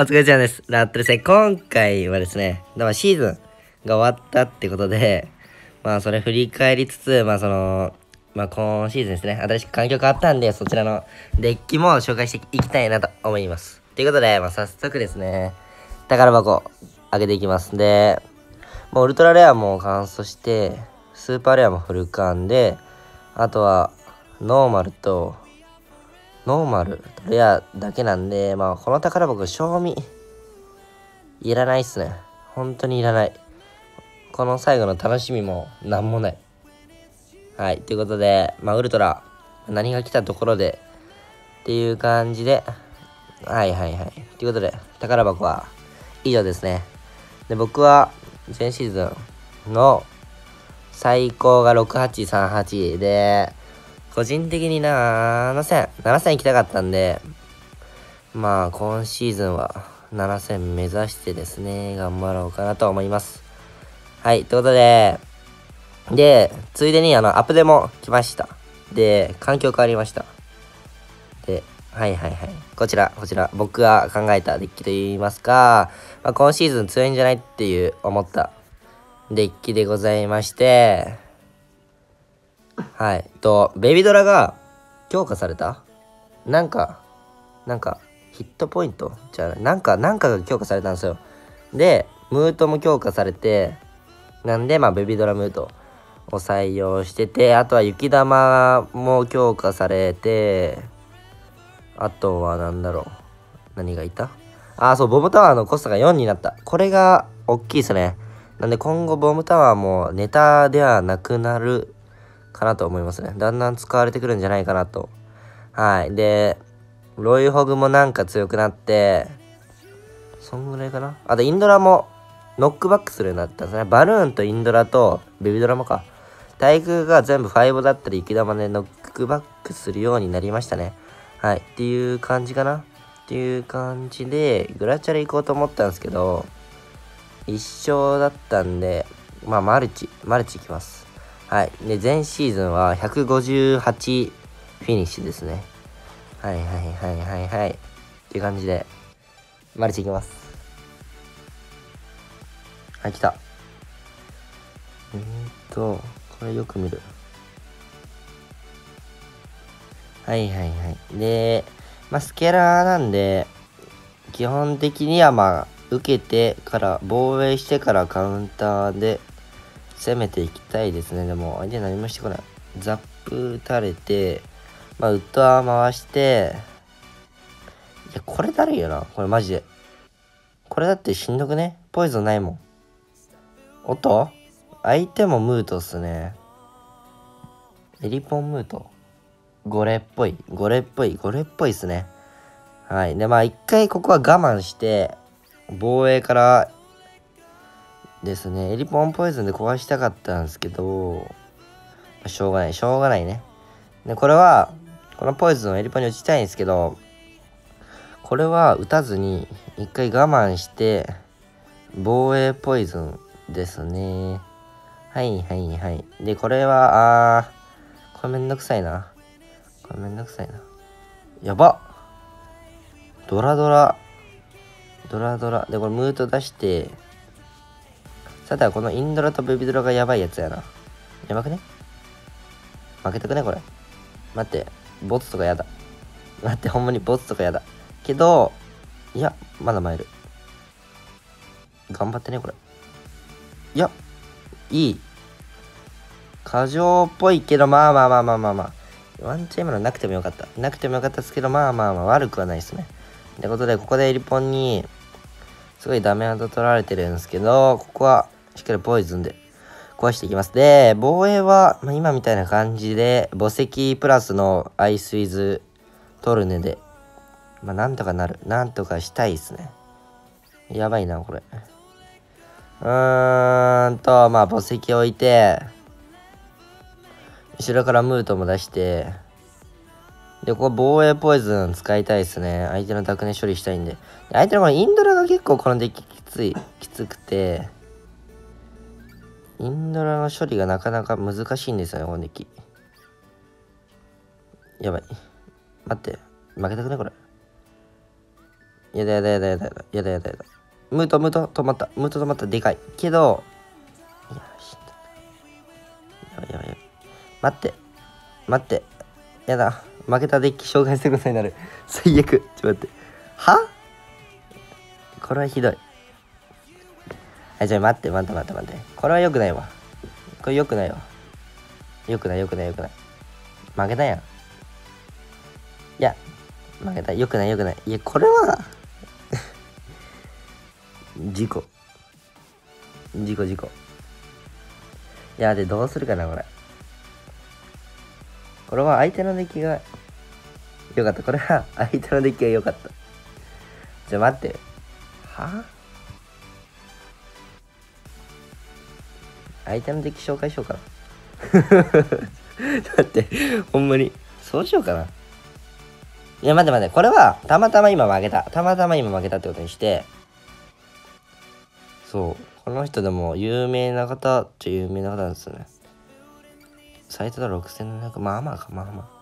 お疲れ様です。ラットルセ今回はですね、だからシーズンが終わったってことで、まあそれ振り返りつつ、まあその、まあ今シーズンですね、新しく環境変わったんで、そちらのデッキも紹介していきたいなと思います。ということで、まあ早速ですね、宝箱開けていきます。で、もうウルトラレアも乾燥して、スーパーレアもフルカンで、あとはノーマルと、ノーマルとレアだけなんで、まあこの宝箱、賞味、いらないっすね。本当にいらない。この最後の楽しみもなんもない。はい、ということで、まあウルトラ、何が来たところで、っていう感じで、はいはいはい。ということで、宝箱は以上ですね。で、僕は前シーズンの最高が6838で、個人的にな7000、7000行きたかったんで、まあ今シーズンは7000目指してですね、頑張ろうかなと思います。はい、ということで、で、ついでにあのアップデも来ました。で、環境変わりました。で、はいはいはい。こちら、こちら、僕が考えたデッキといいますか、まあ、今シーズン強いんじゃないっていう思ったデッキでございまして、はい。と、ベビドラが強化された？なんか、なんか、ヒットポイント？じゃない。なんか、なんかが強化されたんですよ。で、ムートも強化されて、なんで、まあ、ベビドラムートを採用してて、あとは雪玉も強化されて、あとはなんだろう。何がいた？あ、そう、ボムタワーのコストが4になった。これが大きいですね。なんで今後ボムタワーもネタではなくなるかなと思いますね。だんだん使われてくるんじゃないかなと。はい。で、ロイホグもなんか強くなって、そんぐらいかな？あとインドラもノックバックするようになったんですね。バルーンとインドラとベビドラもか。対空が全部5だったり雪玉でノックバックするようになりましたね。はい。っていう感じかな？っていう感じで、グラチャレ行こうと思ったんですけど、一勝だったんで、まあ、マルチ、マルチいきます。はい。で、前シーズンは158フィニッシュですね。はいはいはいはいはい。っていう感じで、マルチいきます。はい、来た。えーっと、これよく見る。はいはいはい。で、まあ、スケラーなんで、基本的にはまあ、受けてから、防衛してからカウンターで攻めていきたいですね。でも、相手何もしてこない。ザップ打たれて、まあ、ウッドは回して、いや、これだるいよな。これマジで。これだってしんどくね？ポイズンないもん。おっと？相手もムートっすね。エリポンムート？ゴレっぽい。ゴレっぽい。ゴレっぽいっすね。はい。で、まあ一回ここは我慢して、防衛からですね、エリポンポイズンで壊したかったんですけど、しょうがない。しょうがないね。で、これは、このポイズンをエリポンに打ちたいんですけど、これは打たずに、一回我慢して、防衛ポイズンですね。はいはいはい。で、これは、あー、これめんどくさいな。これめんどくさいな。やばドラドラ。ドラドラ。で、これムート出して、さてはこのインドラとベビドラがやばいやつやな。やばくね？負けたくねこれ。待って、ボツとかやだ。待って、ほんまにボツとかやだ。けど、いや、まだ参る。頑張ってね、これ。いや、いい。過剰っぽいけど、まあまあまあまあまあまあ。ワンチャン今のなくてもよかった。なくてもよかったですけど、まあまあまあ悪くはないですね。ってことで、ここでエリポンに、すごいダメージ取られてるんですけど、ここはしっかりポイズンで壊していきます。で、防衛は、まあ、今みたいな感じで、墓石プラスのアイスイズトルネで、まあなんとかなる。なんとかしたいですね。やばいな、これ。うーんと、まあ墓石置いて、後ろからムートも出して、で、ここ防衛ポイズン使いたいですね。相手のダクネ処理したいんで。で相手のこのインドラが結構このデッキきつい、きつくて、インドラの処理がなかなか難しいんですよね、このデッキ。やばい。待って。負けたくねこれ。やだやだやだやだやだやだやだやだ。ムートムート止まった。ムート止まった。でかい。けど、いや、死んだ。やばいやばいやばい。待って。待って。やだ。負けたデッキ紹介することになる。最悪。ちょっと待って。は？これはひどい。あ、じゃあ待って待って待って待って。これは良くないわ。これ良くないわ。良くない良くない良くない。負けたやん。いや、負けた。良くない良くない。いや、これは 事故。事故事故。いや、で、どうするかな、これ。これは相手のデッキが良かった。これは相手のデッキが良かった。じゃあ待って。は相手のデッキ紹介しようかな。だって、ほんまに。そうしようかな。いや、待って待って。これは、たまたま今負けた。たまたま今負けたってことにして、そう。この人でも有名な方っちゃ有名な方なんですよね。サイトだ6700、まあまあか、まあまあ。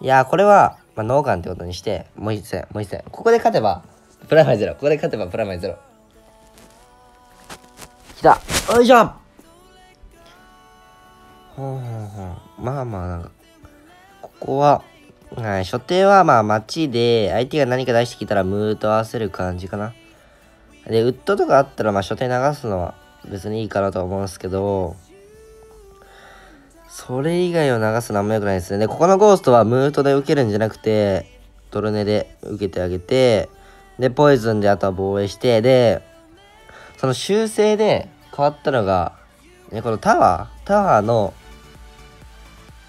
いやこれは、まあ、ノーガンってことにして、もう一戦、もう一戦。ここで勝てば、プラマイゼロ。ここで勝てばプラマイゼロ。きたよいしょほんほんほん。まあまあ、なんか、ここは、はい、所定はまあ街で、相手が何か出してきたらムーと合わせる感じかな。で、ウッドとかあったら、まあ、所定流すのは別にいいかなと思うんですけど、それ以外を流すのあんま良くないですね。で、ここのゴーストはムートで受けるんじゃなくて、トルネで受けてあげて、で、ポイズンであとは防衛して、で、その修正で変わったのが、ね、このタワー、タワーの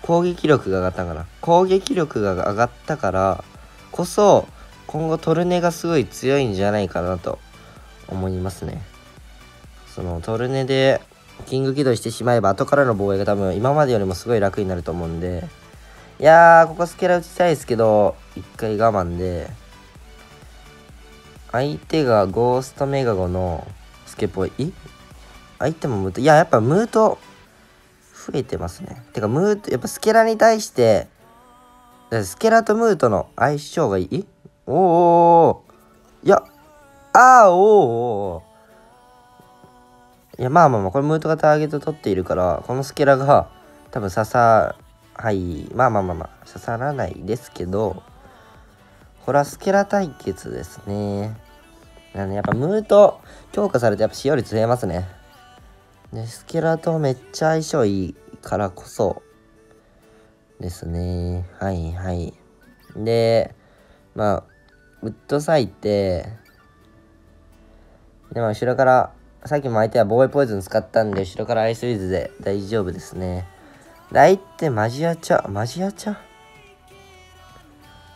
攻撃力が上がったかな。攻撃力が上がったからこそ、今後トルネがすごい強いんじゃないかなと思いますね。そのトルネでキング起動してしまえば後からの防衛が多分今までよりもすごい楽になると思うんでいやーここスケラ打ちたいですけど一回我慢で相手がゴーストメガゴのスケポイ相手もムート？いややっぱムート増えてますね。てかムートやっぱスケラに対してスケラとムートの相性がいい？おーおーいやあーおーいやまあまあまあこれムートがターゲット取っているからこのスケラが多分刺さはいまあまあまあまあ刺さらないですけどこれはスケラ対決ですね。なんでやっぱムート強化されてやっぱ使用率増えますね。でスケラとめっちゃ相性いいからこそですね。はいはい。でまあウッドサイってでも後ろからさっきも相手は防衛ポイズン使ったんで後ろからアイスウィズで大丈夫ですね。で相手マジアチャマジアチャ？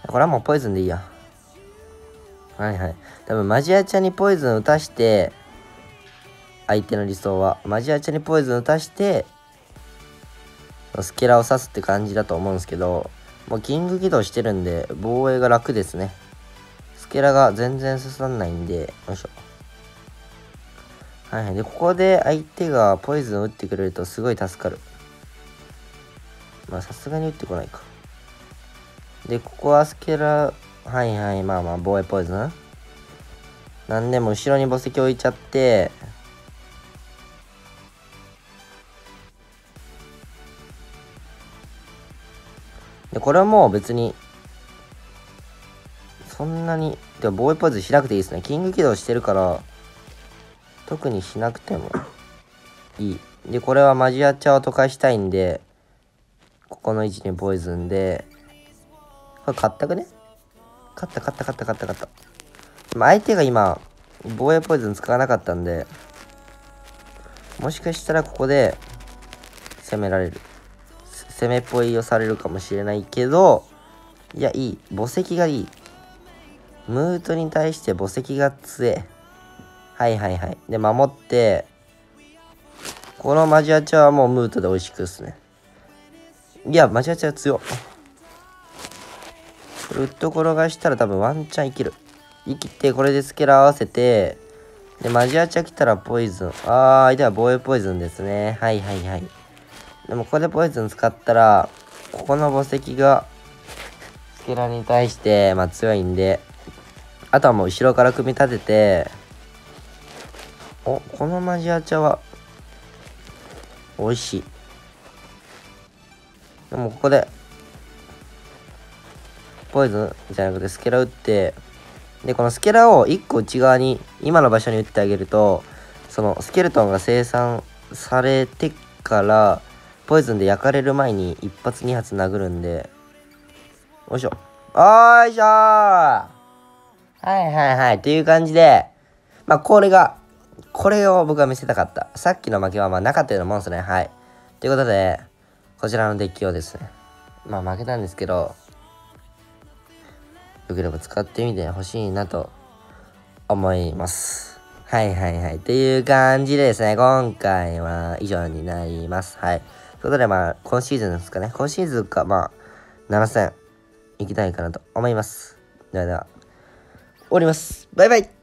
これはもうポイズンでいいや。はいはい。多分マジアチャにポイズン打たして相手の理想はマジアチャにポイズン打たしてスケラを刺すって感じだと思うんですけどもうキング起動してるんで防衛が楽ですねスケラが全然刺さんないんでよいしょはいはい。で、ここで相手がポイズンを打ってくれるとすごい助かる。まあ、さすがに打ってこないか。で、ここはスケラ、はいはい、まあまあ、防衛ポイズン。なんでも後ろに墓石置いちゃって、で、これはもう別に、そんなに、でも防衛ポイズしなくていいですね。キング起動してるから、特にしなくてもいい。で、これはマジアチャを溶かしたいんで、ここの位置にポイズンで、これ買ったくね？勝った勝った勝った勝った勝った。まあ、相手が今、防衛ポイズン使わなかったんで、もしかしたらここで攻められる。攻めっぽいをされるかもしれないけど、いや、いい。墓石がいい。ムートに対して墓石が強え。はいはいはい。で、守って、このマジアチャはもうムートで美味しくっすね。いや、マジアチャ強。これ、ウッド転がしたら多分ワンチャン生きる。生きて、これでスケラ合わせて、で、マジアチャ来たらポイズン。あー、相手は防衛ポイズンですね。はいはいはい。でも、ここでポイズン使ったら、ここの墓石が、スケラに対して、まあ強いんで、あとはもう後ろから組み立てておこのマジア茶は美味しい。でもここでポイズンじゃなくてスケラ打ってでこのスケラを1個内側に今の場所に打ってあげるとそのスケルトンが生産されてからポイズンで焼かれる前に一発二発殴るんでよいしょおいしょーはいはいはいっていう感じでまあこれがこれを僕は見せたかったさっきの負けはまあなかったようなもんですねはいということでこちらのデッキをですねまあ負けたんですけどよければ使ってみてほしいなと思います。はいはいはい。っていう感じでですね、今回は以上になります。はい。ということでまあ、今シーズンですかね。今シーズンか、まあ、7戦いきたいかなと思います。ではでは、終わります。バイバイ